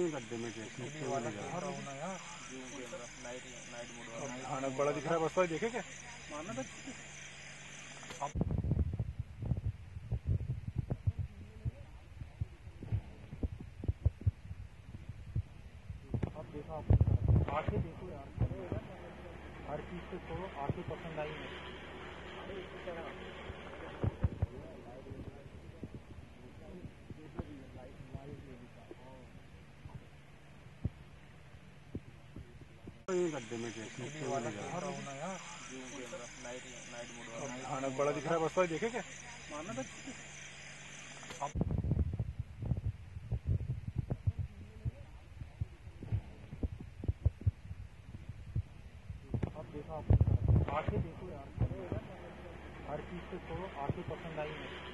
ये गड्ढे में भयानक बड़ा दिख रहा है बस भाई देखे क्या? मारना था। अब देखो यार। हर चीज़ को छोड़ो आँखें पसंद आई नहीं ये गड्ढे में थे नीचे वाला वाला कैमरा होना यार नाइट नाइट बड़ा दिख रहा है बस भाई देखे क्या मारना देखो यार। हर चीज़ को छोड़ो आँखें पसंद आई नहीं।